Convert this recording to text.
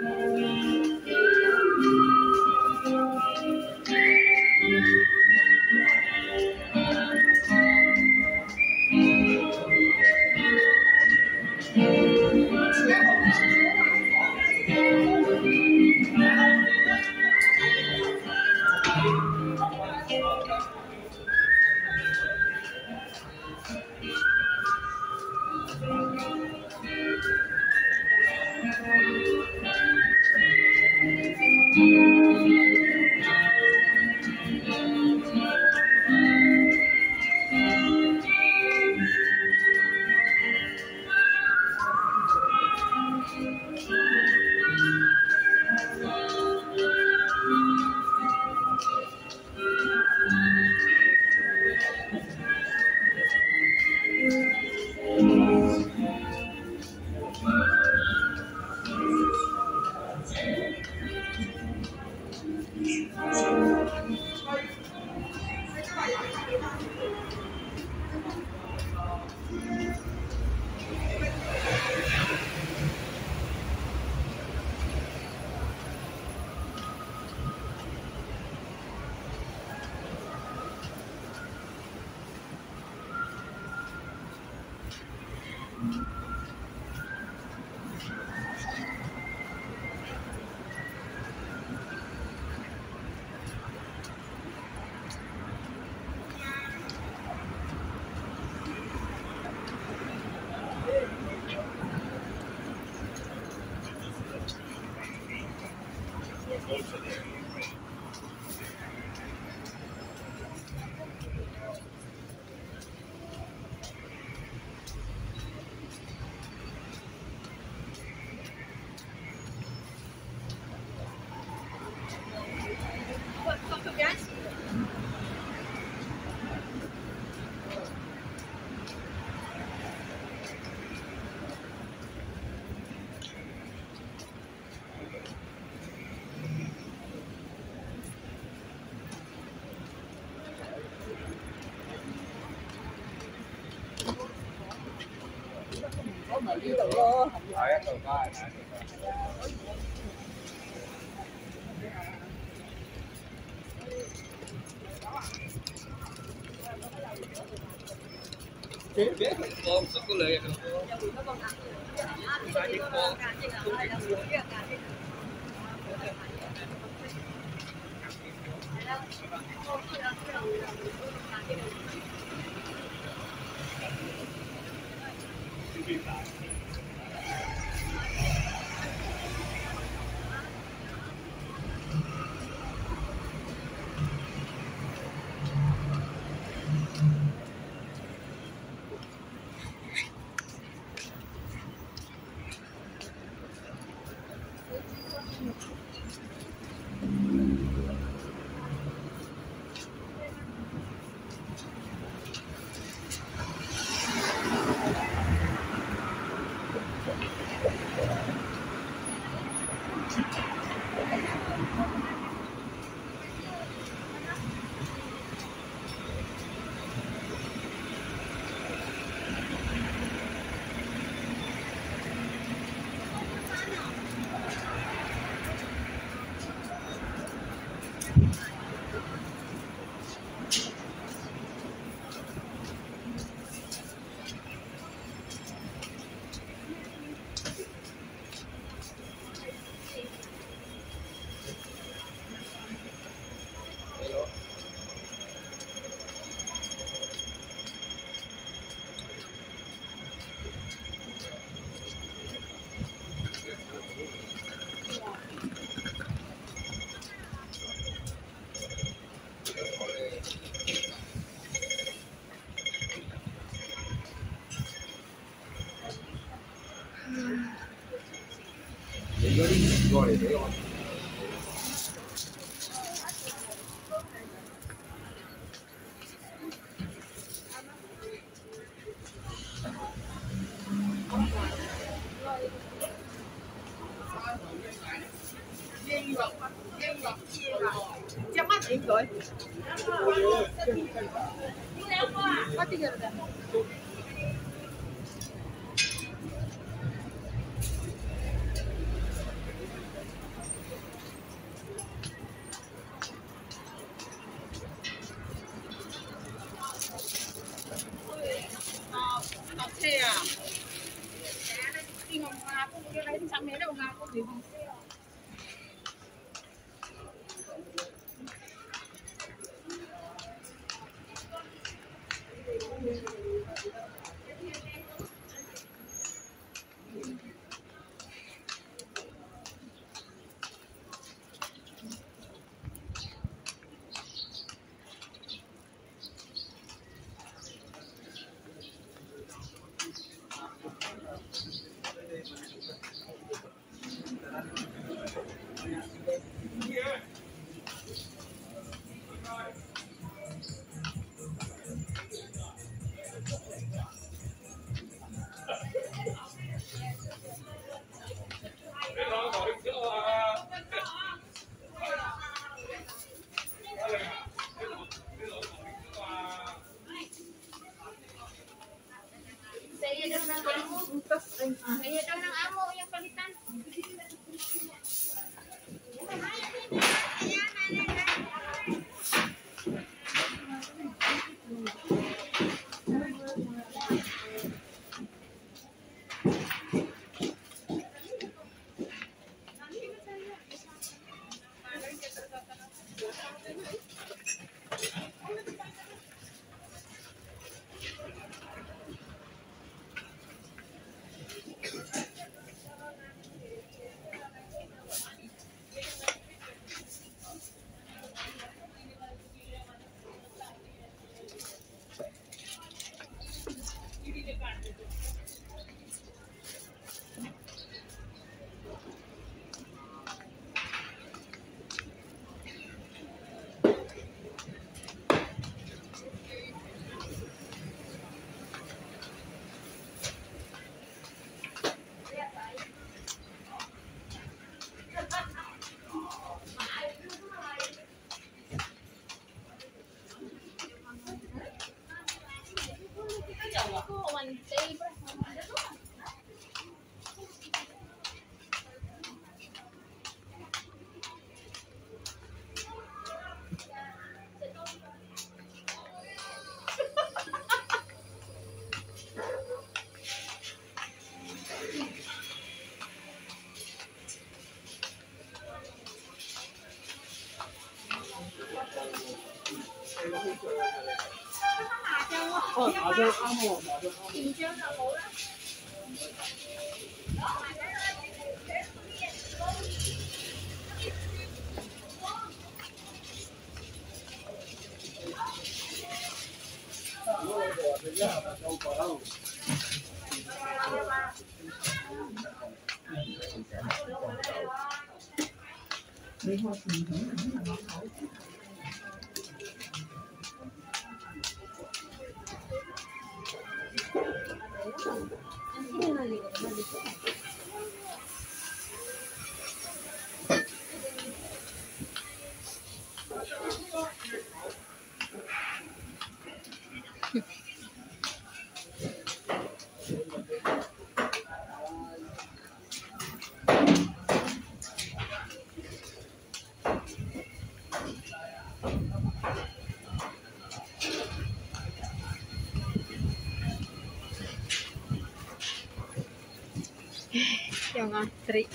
Música Thank mm -hmm. you. 呢度咯。喺一度街係咪？我識過你啊！你嗰啲 過嚟俾我。隻乜點佢？乜啲嘅？ 麻将，麻将，麻将，麻将就好。yang antri